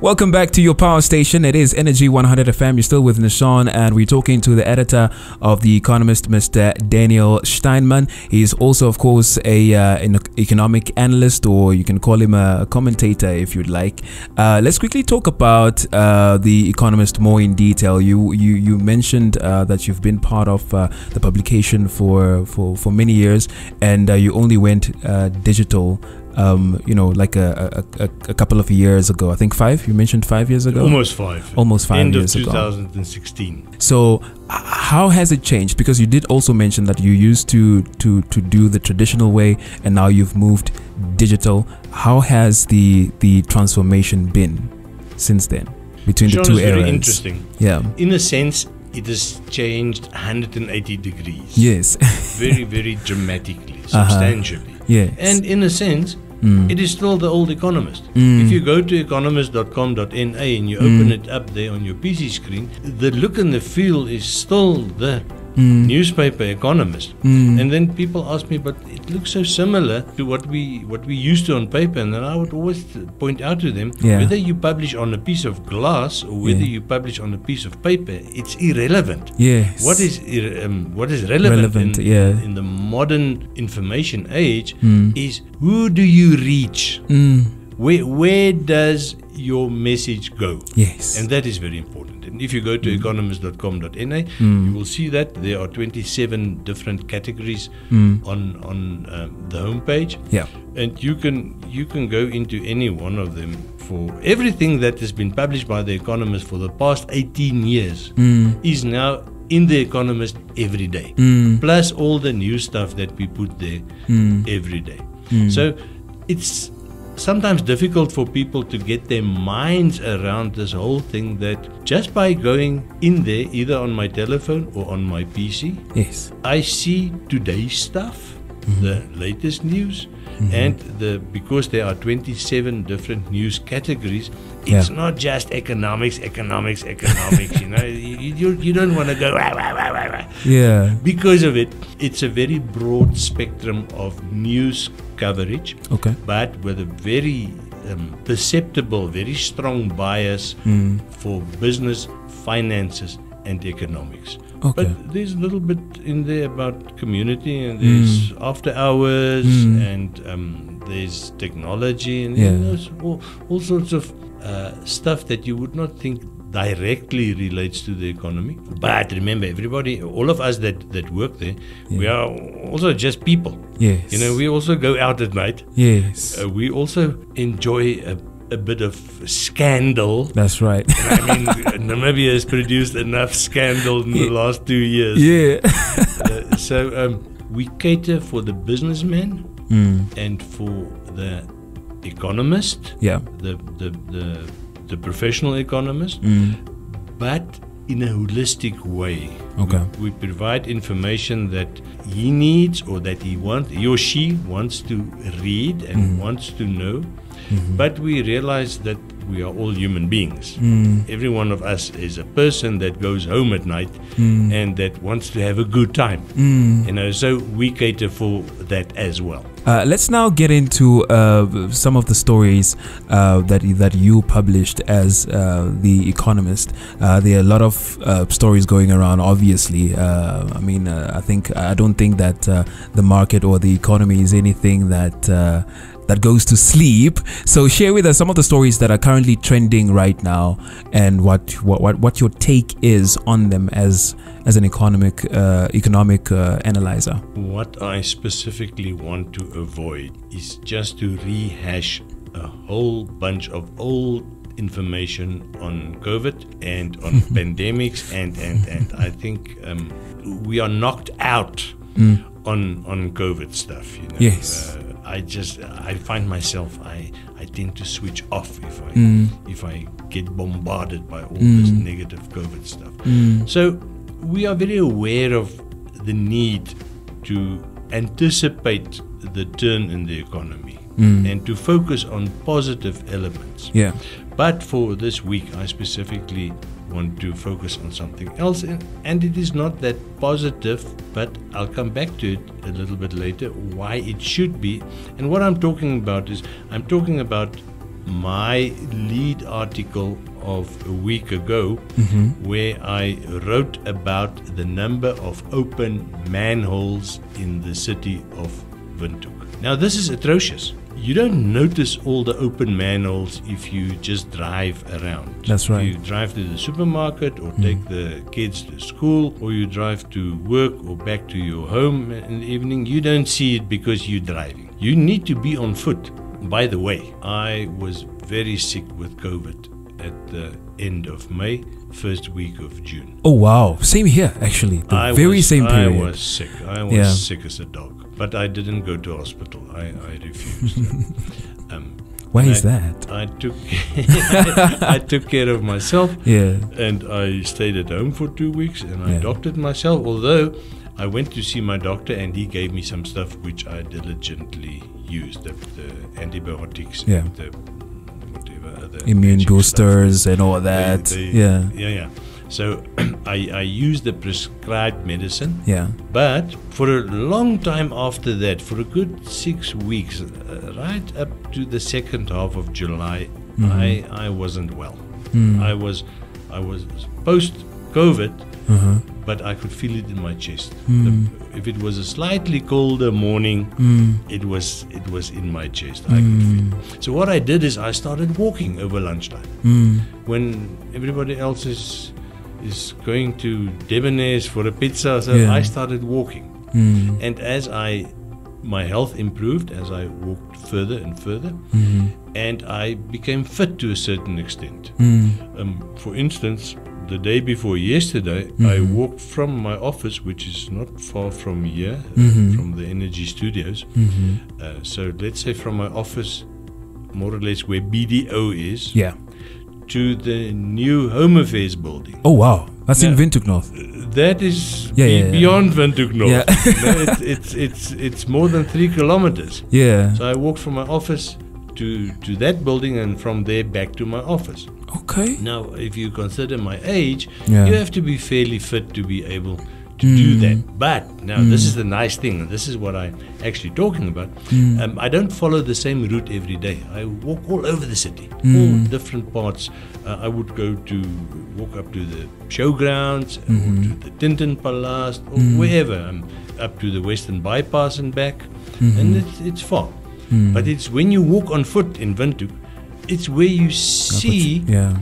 Welcome back to your power station. It is Energy 100 FM. You're still with Nishan, and we're talking to the editor of The Economist, Mr. Daniel Steinman. He's also, of course, a uh, an economic analyst, or you can call him a commentator if you'd like. Uh, let's quickly talk about uh, The Economist more in detail. You you you mentioned uh, that you've been part of uh, the publication for for for many years, and uh, you only went digital um, you know, like a, a, a, couple of years ago. I think five. You mentioned five years ago. Almost five. Almost five End years ago. End of 2016. ago. So, how has it changed? Because you did also mention that you used to to to do the traditional way, and now you've moved digital. How has the the transformation been since then between Sean, the two Very eras? interesting. Yeah. In a sense, it has changed 180 degrees. Yes. very, very dramatically, substantially. Uh-huh. Yes. And in a sense, Mm. it is still the old Economist. Mm. If you go to economist.com.na and you open it up there on your PC screen, the look and the feel is still the Mm. newspaper Economist. Mm. And then people ask me, but it looks so similar to what we what we used to on paper. And then I would always point out to them, Yeah. whether you publish on a piece of glass or whether Yeah. you publish on a piece of paper, it's irrelevant. yes. What is um, what is relevant, Relevant, in, yeah. in the modern information age Mm. is who do you reach? Mm. Where where does your message go? Yes. And that is very important. And if you go to economist.com.na, Mm. you will see that there are 27 different categories Mm. on on um, the homepage, Yeah. and you can you can go into any one of them for everything that has been published by the Economist for the past 18 years Mm. is now in the Economist every day. Mm. Plus all the new stuff that we put there Mm. every day. Mm. So it's sometimes difficult for people to get their minds around this whole thing that just by going in there, either on my telephone or on my PC, Yes. I see today's stuff, the latest news, Mm-hmm. and the because there are 27 different news categories, it's Yeah. not just economics, economics, economics. you know, you, you, you don't want to go "Wah, wah, wah, wah, wah." Yeah. because of it. It's a very broad spectrum of news coverage, Okay. but with a very um, perceptible, very strong bias Mm. for business, finances, and economics. Okay. But there's a little bit in there about community, and there's after hours, Mm. and um, there's technology, and Yeah. there's all, all sorts of uh, stuff that you would not think directly relates to the economy. But remember, everybody, all of us that, that work there, we are also just people. Yes. You know, we also go out at night. Yes. Uh, we also enjoy a, a bit of scandal. That's right. I mean, Namibia has produced enough scandal in the last two years. yeah. Uh, so um, we cater for the businessman Mm. and for the economist, Yeah. the the the, the professional economist, Mm. but in a holistic way. Okay. We, we provide information that he needs or that he wants, he or she wants to read and Mhm. wants to know. Mhm. But we realize that we are all human beings. Mm. Every one of us is a person that goes home at night Mm. and that wants to have a good time. Mm. You know, so we cater for that as well. Uh, let's now get into uh, some of the stories uh, that that you published as uh, the Economist. Uh, there are a lot of uh, stories going around. Obviously, uh, I mean, uh, I think I don't think that uh, the market or the economy is anything that. That goes to sleep. So share with us some of the stories that are currently trending right now, and what what what, what your take is on them as as an economic uh, economic uh, analyzer. What I specifically want to avoid is just to rehash a whole bunch of old information on COVID and on pandemics, and, and, and I think um, we are knocked out Mm. on, on COVID stuff. You know? Yes. Uh, I just I find myself I, I tend to switch off if I Mm. if I get bombarded by all this Mm. negative COVID stuff. Mm. So we are very aware of the need to anticipate the turn in the economy Mm. and to focus on positive elements. Yeah. But for this week, I specifically want to focus on something else, and, and it is not that positive, but I'll come back to it a little bit later why it should be. And what I'm talking about is I'm talking about my lead article of a week ago, mm-hmm. where I wrote about the number of open manholes in the city of Windhoek. Now, this is atrocious. You don't notice all the open manholes if you just drive around. That's right. If you drive to the supermarket or mm. take the kids to school or you drive to work or back to your home in the evening, you don't see it because you're driving. You need to be on foot. By the way, I was very sick with COVID at the end of May, first week of June. Oh wow, same here actually. The I very was, same period. I was sick. I was Yeah. sick as a dog. But I didn't go to hospital. I, I refused. um, Why is I- that? I took I took care of myself Yeah. and I stayed at home for two weeks and I Yeah. doctored myself. Although I went to see my doctor and he gave me some stuff which I diligently used the, the antibiotics, Yeah. the whatever other Immune magic stuff. boosters and all They- that. they- yeah. yeah, yeah. So I, I used the prescribed medicine, Yeah. but for a long time after that, for a good six weeks, uh, right up to the second half of July, Mm-hmm. I I wasn't well. Mm. I was I was post COVID, Uh-huh. but I could feel it in my chest. Mm. The- if it was a slightly colder morning, Mm. it was it was in my chest. I could feel it. So what I did is I started walking over lunchtime Mm. when everybody else is is going to Debonair's for a pizza. So Yeah. I started walking, Mm. and as I my health improved as I walked further and further, Mhm. and I became fit to a certain extent. Mm. Um, for instance, the day before yesterday, I walked from my office, which is not far from here, uh, Mhm. from the Energy Studios. Mhm. Uh, so let's say from my office, more or less where BDO is, Yeah. To the new Home Affairs building. Oh wow, that's in Yeah. Windhoek North. That is Yeah, be- yeah, yeah. beyond Windhoek North. Yeah. no, it's, it's, it's, it's more than three kilometers. Yeah. So I walked from my office to, to that building and from there back to my office. Okay. Now, if you consider my age, Yeah. you have to be fairly fit to be able to do Mm. that. But now, this is the nice thing. This is what I'm actually talking about. Mm. Um, I don't follow the same route every day. I walk all over the city, Mm. all different parts. Uh, I would go to walk up to the showgrounds, Mhm. or to the Tintenpalast, or Mm. wherever. Um, up to the Western Bypass and back, Mhm. and it's, it's far. Mm. But it's when you walk on foot in Windhoek, it's where you see Yeah.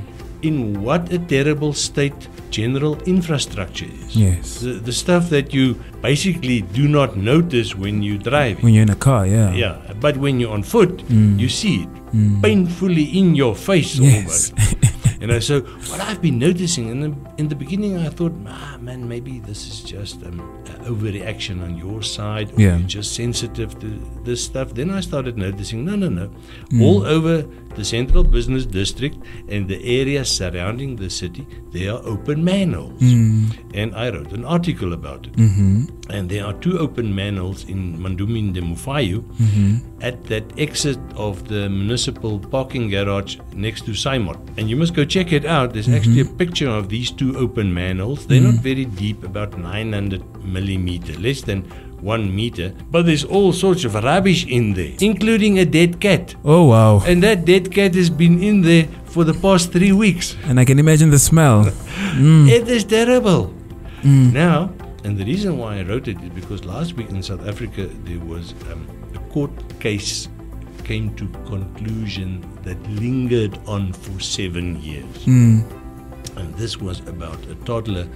In what a terrible state general infrastructure is. Yes. The, the stuff that you basically do not notice when you drive. When you're in a car, yeah. yeah, but when you're on foot, Mm. you see it Mm. painfully in your face Yes. almost. you know, so what I've been noticing in the in the beginning, I thought, ah, man, maybe this is just um, an overreaction on your side, or Yeah. you're just sensitive to this stuff. Then I started noticing, no, no, no, Mm. all over the central business district and the area surrounding the city, there are open manholes, Mm. and I wrote an article about it. Mm-hmm. And there are two open manholes in Mandume Ndemufayo Mm-hmm. at that exit of the municipal parking garage next to Simon. And you must go check it out. There's actually a picture of these two open manholes. They're not very deep, about 900 millimeter, less than one meter. But there's all sorts of rubbish in there, including a dead cat. Oh wow. And that dead cat has been in there for the past three weeks. And I can imagine the smell. Mm. It is terrible. Mm. Now, and the reason why I wrote it is because last week in South Africa there was um, a court case came to conclusion that lingered on for seven years, Mm. and this was about a toddler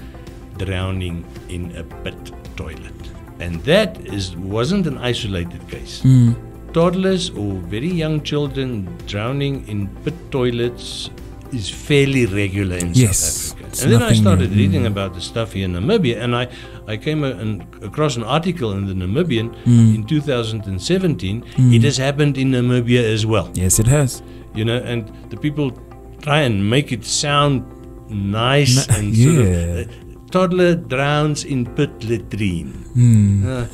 drowning in a pit toilet, and that is wasn't an isolated case. Mm. Toddlers or very young children drowning in pit toilets is fairly regular in Yes, South Africa. And then I started new. reading Mm. about the stuff here in Namibia, and I, I came a, an, across an article in the Namibian Mm. in 2017. Mm. It has happened in Namibia as well, Yes, it has. you know, and the people try and make it sound nice Na- and sort yeah. of. Uh, toddler drowns in pit latrine. Mm. Uh,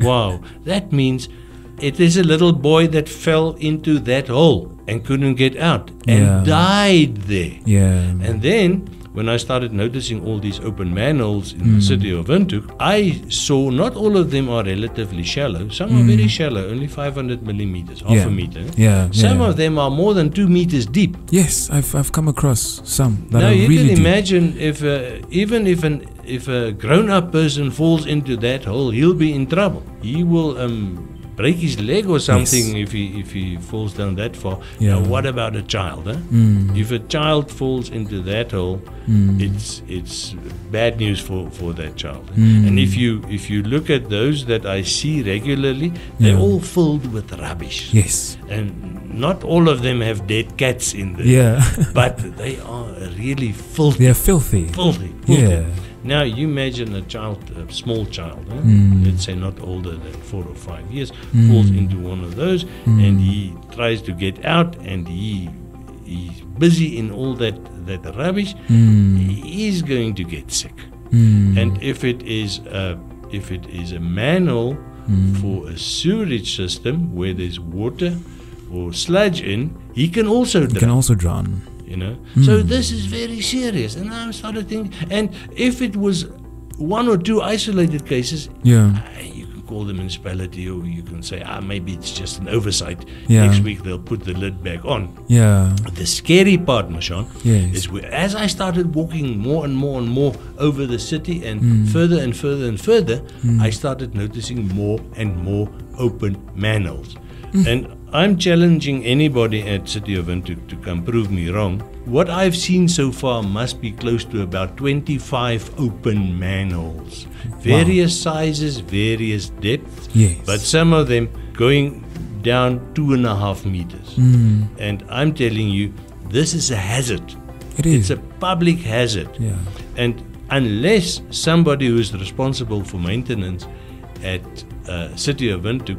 wow, that means it is a little boy that fell into that hole and couldn't get out and Yeah. died there. Yeah. And then when I started noticing all these open manholes in the city of Windhoek, I saw not all of them are relatively shallow. Some are very shallow, only 500 millimeters, half Yeah. a meter. Yeah, Some yeah. of them are more than two meters deep. Yes, I've I've come across some that now are you really can deep. imagine if uh, even if an if a grown-up person falls into that hole, he'll be in trouble. He will um, break his leg or something if he if he falls down that far. Yeah. Now what about a child? Mm. If a child falls into that hole, Mm. it's it's bad news for, for that child. Mm. And if you if you look at those that I see regularly, they're Yeah. all filled with rubbish. Yes. And not all of them have dead cats in there. Yeah. But they are really filthy. They're filthy. Filthy. filthy. Yeah. Now you imagine a child, a small child, huh? Mm. let's say not older than four or five years, Mm. falls into one of those, Mm. and he tries to get out, and he he's busy in all that that rubbish. Mm. He's going to get sick. Mm. And if it is a if it is a manhole Mm. for a sewerage system where there's water or sludge in, he can also drown can also drown. You know. Mm. So this is very serious, and I started thinking. And if it was one or two isolated cases, Yeah. you can call the municipality, or you can say, ah, maybe it's just an oversight. Yeah. Next week they'll put the lid back on. Yeah. The scary part, Mashan, Yes. is where, as I started walking more and more and more over the city and Mm. further and further and further, Mm. I started noticing more and more open manholes. And I'm challenging anybody at City of Windhoek to come prove me wrong. What I've seen so far must be close to about 25 open manholes. Various sizes, various depths, Yes. but some of them going down two and a half meters. Mm. And I'm telling you, this is a hazard. It It's a public hazard. yeah. And unless somebody who is responsible for maintenance at uh, City of Windhoek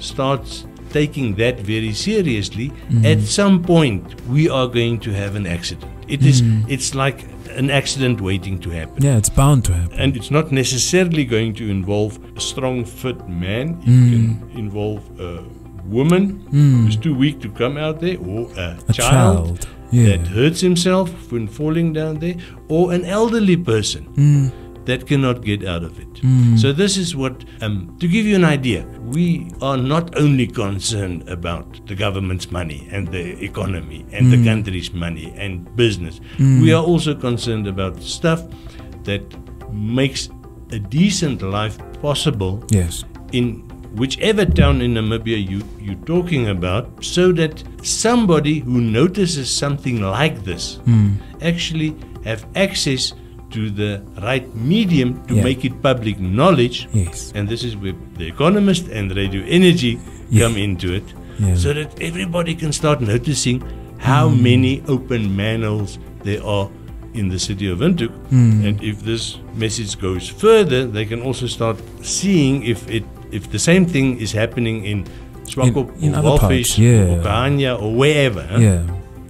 starts taking that very seriously, Mm. at some point we are going to have an accident. It is. Mm. It's like an accident waiting to happen. Yeah, it's bound to happen. And it's not necessarily going to involve a strong, fit man. It Mm. can involve a woman Mm. who's too weak to come out there, or a, A child, child. Yeah. that hurts himself when falling down there, or an elderly person Mm. That cannot get out of it. Mm. So this is what, um, to give you an idea, we are not only concerned about the government's money and the economy and the Mm. country's money and business. Mm. We are also concerned about stuff that makes a decent life possible Yes. in whichever town in Namibia you, you're talking about, so that somebody who notices something like this Mm. actually have access to the right medium to Yeah. make it public knowledge. Yes. And this is where the Economist and Radio Energy Yeah. come into it, Yeah. so that everybody can start noticing how Mm. many open manholes there are in the city of Windhoek. Mm. And if this message goes further, they can also start seeing if it if the same thing is happening in Swakop in or Walvis yeah. or Kahanya or wherever. huh? Yeah.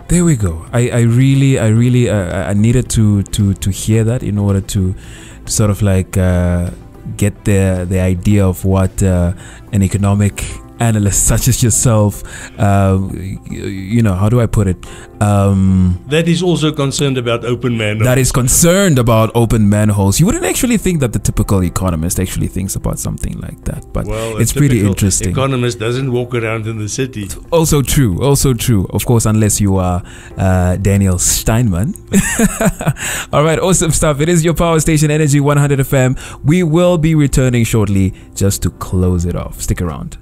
There we go. I, I really I really uh, I needed to to to hear that in order to sort of like uh, get the the idea of what uh, an economic analyst such as yourself uh, you, know how do I put it um, That is also concerned about open manholes. that is concerned about open manholes. You wouldn't actually think that the typical economist actually thinks about something like that, but well, it's pretty interesting. Economist doesn't walk around in the city. Also true. Also true. Of course, unless you are uh, Daniel Steinman. All right, awesome stuff. It is your power station, Energy 100 FM. We will be returning shortly just to close it off. Stick around.